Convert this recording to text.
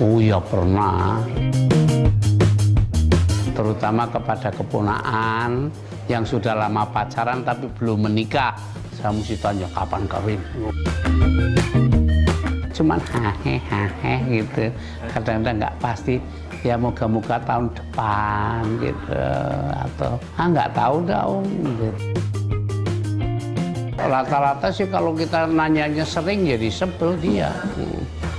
Oh ya pernah. Terutama kepada keponaan yang sudah lama pacaran tapi belum menikah. Saya mesti tanya kapan kawin. Cuman hahe hahe gitu. Kadang-kadang nggak pasti. Ya moga-moga tahun depan gitu atau ah nggak tahu dong. Gitu. Rata-rata sih kalau kita nanyanya sering ya jadi sebel dia. Hmm.